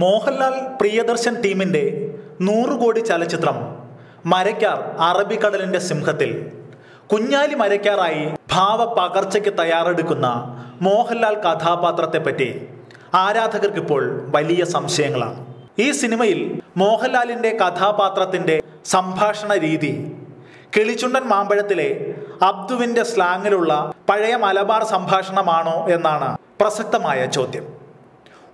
മോഹൻലാൽ പ്രിയദർശൻ ടീമിന്റെ നൂറ് കോടി ചലച്ചിത്രം മരക്കാർ അറബിക്കടലിന്റെ സിംഹത്തിൽ. കുഞ്ഞാലി മരക്കാറായി ഭാവ പകർച്ചയ്ക്ക് തയ്യാറെടുക്കുന്ന മോഹൻലാൽ കഥാപാത്രത്തെപ്പറ്റി ആരാധകർക്കിപ്പോൾ വലിയ സംശയങ്ങളാണ്. ഈ സിനിമയിൽ മോഹൻലാലിന്റെ കഥാപാത്രത്തിന്റെ സംഭാഷണ രീതി കിളിച്ചുണ്ടൻ മാമ്പഴത്തിലെ അബ്ദുവിന്റെ സ്ലാങ്ങിലുള്ള പഴയ മലബാർ സംഭാഷണമാണോ എന്നാണ് പ്രസക്തമായ ചോദ്യം.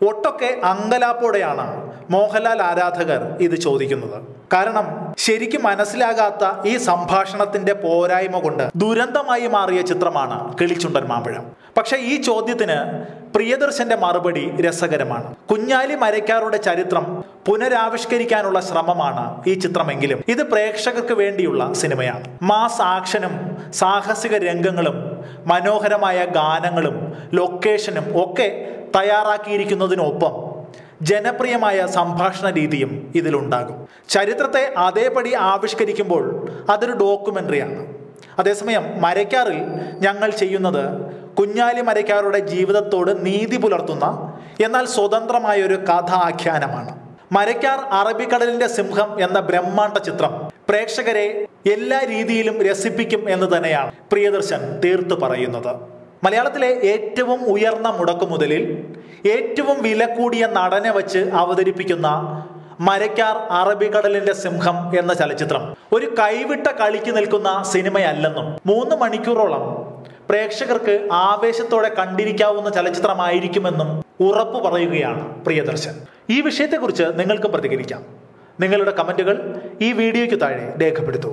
ഒട്ടൊക്കെ അങ്കലാപ്പോടെയാണ് മോഹൻലാൽ ആരാധകർ ഇത് ചോദിക്കുന്നത്. കാരണം ശരിക്കും മനസ്സിലാകാത്ത ഈ സംഭാഷണത്തിന്റെ പോരായ്മ കൊണ്ട് ദുരന്തമായി മാറിയ ചിത്രമാണ് കിളിച്ചുണ്ടൻ മാമ്പഴം. പക്ഷെ ഈ ചോദ്യത്തിന് പ്രിയദർശന്റെ മറുപടി രസകരമാണ്. കുഞ്ഞാലി മരയ്ക്കാരുടെ ചരിത്രം പുനരാവിഷ്കരിക്കാനുള്ള ശ്രമമാണ് ഈ ചിത്രമെങ്കിലും. ഇത് പ്രേക്ഷകർക്ക് വേണ്ടിയുള്ള സിനിമയാണ്. മാസ് ആക്ഷനും സാഹസിക രംഗങ്ങളും മനോഹരമായ ഗാനങ്ങളും ലൊക്കേഷനും ഒക്കെ തയ്യാറാക്കിയിരിക്കുന്നതിനൊപ്പം ജനപ്രിയമായ സംഭാഷണ രീതിയും ഇതിലുണ്ടാകും. ചരിത്രത്തെ അതേപടി ആവിഷ്കരിക്കുമ്പോൾ അതൊരു ഡോക്യുമെന്ററിയാണ് അതേസമയം മരക്കാറിൽ ഞങ്ങൾ ചെയ്യുന്നത് കുഞ്ഞാലി മരയ്ക്കാറുടെ ജീവിതത്തോട് നീതി പുലർത്തുന്ന എന്നാൽ സ്വതന്ത്രമായ ഒരു കഥാഖ്യാനമാണ്. മരക്കാർ അറബിക്കടലിന്റെ സിംഹം എന്ന ബ്രഹ്മാണ്ട ചിത്രം പ്രേക്ഷകരെ എല്ലാ രീതിയിലും രസിപ്പിക്കും എന്ന് തന്നെയാണ് പ്രിയദർശൻ തീർത്തു പറയുന്നത്. മലയാളത്തിലെ ഏറ്റവും ഉയർന്ന മുടക്കു മുടക്കുമുതലിൽ ഏറ്റവും വില കൂടിയ നടനെ വച്ച് അവതരിപ്പിക്കുന്ന മരക്കാർ അറബിക്കടലിന്റെ സിംഹം എന്ന ചലച്ചിത്രം. ഒരു കൈവിട്ട കളിക്ക് നിൽക്കുന്ന സിനിമയല്ലെന്നും മൂന്ന് മണിക്കൂറോളം പ്രേക്ഷകർക്ക് ആവേശത്തോടെ കണ്ടിരിക്കാവുന്ന ചലച്ചിത്രമായിരിക്കുമെന്നും ഉറപ്പു പറയുകയാണ് പ്രിയദർശൻ. ഈ വിഷയത്തെക്കുറിച്ച് നിങ്ങൾക്ക് പ്രതികരിക്കാം. നിങ്ങളുടെ കമന്റുകൾ ഈ വീഡിയോയ്ക്ക് താഴെ രേഖപ്പെടുത്തൂ.